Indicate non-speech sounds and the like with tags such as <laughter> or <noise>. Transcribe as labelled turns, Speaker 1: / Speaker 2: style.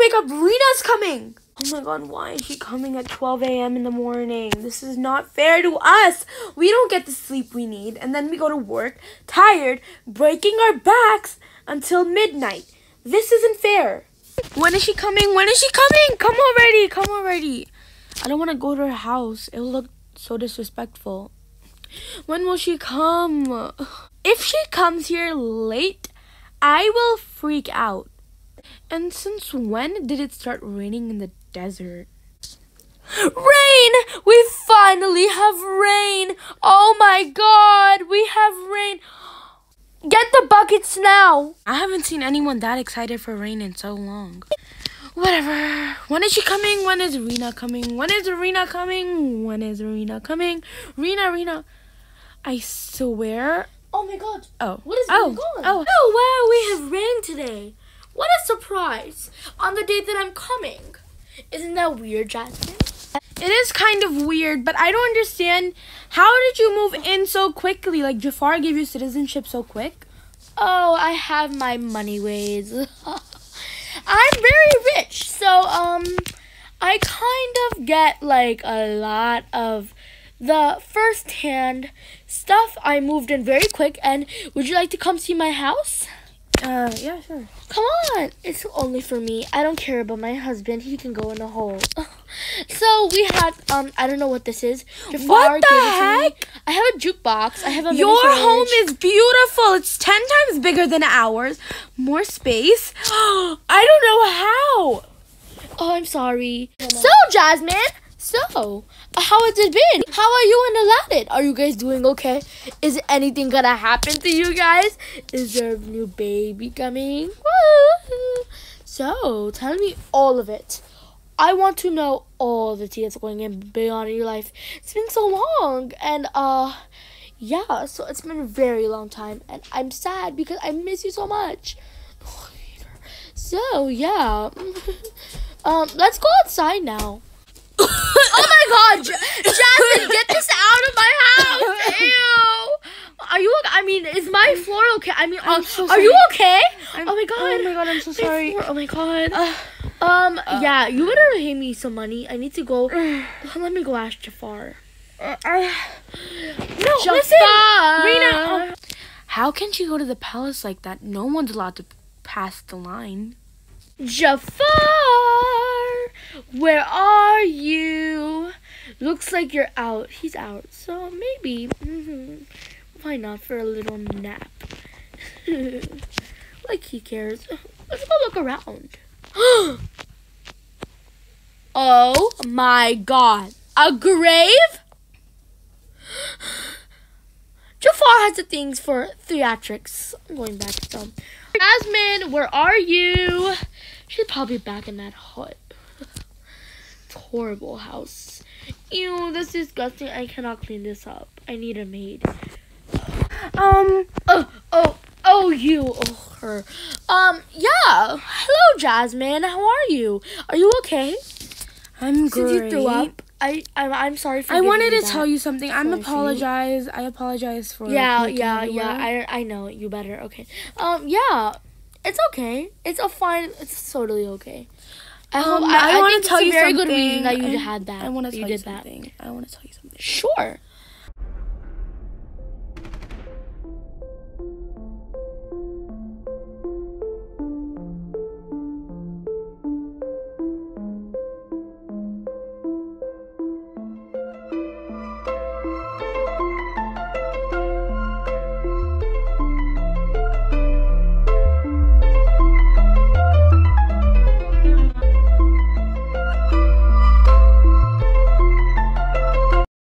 Speaker 1: wake up. Reena's coming. Oh my god, why is she coming at 12 a.m. in the morning? This is not fair to us. We don't get the sleep we need, and then we go to work, tired, breaking our backs until midnight. This isn't fair. When is she coming? When is she coming? Come already. Come already. I don't want to go to her house. It will look so disrespectful. When will she come? <sighs> If she comes here late, I will freak out. And since when did it start raining in the desert? Rain! We finally have rain! Oh my god, we have rain! Get the buckets now! I haven't seen anyone that excited for rain in so long. Whatever. When is she coming? When is Reena coming? When is Reena coming? When is Reena coming? Reena, Reena. I swear.
Speaker 2: Oh my god.
Speaker 1: Oh.
Speaker 2: What is
Speaker 1: oh.
Speaker 2: going on?
Speaker 1: Oh.
Speaker 2: Oh wow, we have rain today. What a surprise. On the day that I'm coming. Isn't that weird, Jasmine?
Speaker 1: It is kind of weird, but I don't understand. How did you move in so quickly? Like Jafar gave you citizenship so quick?
Speaker 2: Oh, I have my money ways. <laughs> I'm very rich, so um I kind of get like a lot of the first hand stuff. I moved in very quick and would you like to come see my house?
Speaker 1: Uh, yeah, sure.
Speaker 2: Come on, it's only for me. I don't care about my husband. He can go in a hole. <laughs> So we have um I don't know what this is. Jafar
Speaker 1: What the
Speaker 2: gave it to me.
Speaker 1: heck?
Speaker 2: I have a jukebox. I have a
Speaker 1: Your home is beautiful. It's 10 times bigger than ours. More space. <gasps> I don't know how.
Speaker 2: Oh, I'm sorry. So, Jasmine, so how has it been? How are you and Aladdin? Are you guys doing okay? Is anything gonna happen to you guys? Is there a new baby coming? So, tell me all of it. I want to know all the tea that's going in beyond your life. It's been so long, and uh, yeah. So it's been a very long time, and I'm sad because I miss you so much. So yeah. <laughs> Um, let's go outside now. Oh my god, J- Jasmine, get this out of my house! Ew. Are you? okay? I mean, is my floor okay? I mean, uh,
Speaker 1: so
Speaker 2: are you okay?
Speaker 1: I'm-
Speaker 2: oh my god!
Speaker 1: Oh my god, I'm so sorry.
Speaker 2: floor- Oh my god.
Speaker 1: Uh,
Speaker 2: Um, yeah, you better pay me some money. I need to go. <sighs> Let me go ask Jafar.
Speaker 1: uh, no,
Speaker 2: Jafar!
Speaker 1: listen, Reena. uh, how can she go to the palace like that? No one's allowed to pass the line.
Speaker 2: Jafar, where are you? Looks like you're out. He's out, so maybe. mhm, Why not for a little nap? <laughs> like he cares. Let's go look around. <gasps> oh my god. A grave? <gasps> Jafar has the things for theatrics. I'm going back to them. Jasmine, where are you? She's probably back in that hut. Horrible house. Ew, this is disgusting. I cannot clean this up. I need a maid.
Speaker 1: Um,
Speaker 2: Oh, oh, oh, you. Oh, her. Um, yeah. Hello, Jasmine. How are you? Are you okay?
Speaker 1: I'm
Speaker 2: Since
Speaker 1: great.
Speaker 2: you threw up, I, I'm, I'm sorry for.
Speaker 1: I wanted to tell you something. I'm apologize. I apologize for
Speaker 2: Yeah, yeah, yeah. I, I know. You better. Okay. Um, yeah. It's okay. It's a fine. It's totally okay. I hope.
Speaker 1: Um,
Speaker 2: I,
Speaker 1: I,
Speaker 2: I
Speaker 1: want to tell you
Speaker 2: very
Speaker 1: something.
Speaker 2: good reason that you
Speaker 1: I,
Speaker 2: had that.
Speaker 1: I want to tell
Speaker 2: you
Speaker 1: you
Speaker 2: did that.
Speaker 1: I want to tell you something.
Speaker 2: Sure.